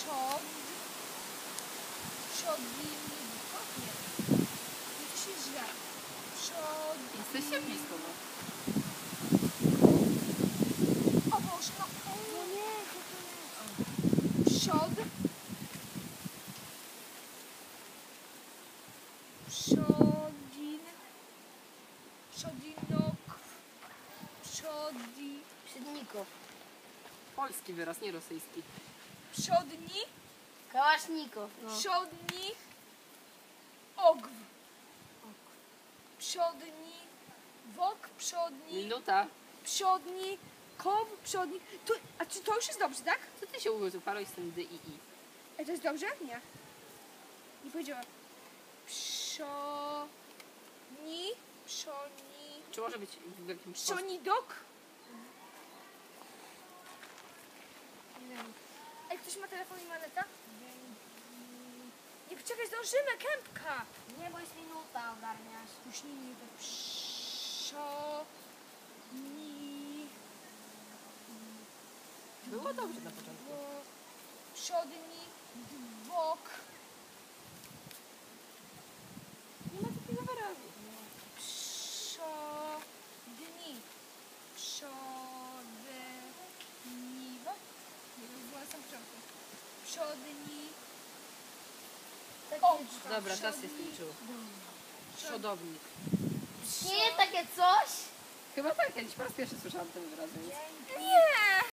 Przodników? Nie. Nie, to się źle. Przod... Jesteście blisko, no. O Boże, no. No nie. Przod. Przodin. Przodinok. Przodi. Przednikow. Polski wyraz, nie rosyjski. Przodni. Kałasznikow. No. Przodni. Ogw. Przodni. Wok. Przodni. Minuta. Przodni. Kow. Przodni. Tu, a czy to już jest dobrze, tak? Co ty się ułożył? Paroś z tym dy i i. Ej, to jest dobrze? Nie. Nie powiedziałam. Przoni. Przoni. Czy może być w jakimś. Przonidok. Telefon i maneta? Nie, poczekaj, zdążymy, kępka. Nie, bo jest minuta, ogarniasz. Nie, to Przoni. Było dobrze na początku. Przodni. Przodni. Tak O. Dobra, czas się skończyło. Przodownik. Nie jest takie coś? Chyba tak, ja dziś po raz pierwszy słyszałam ten wyraz. Więc... Nie!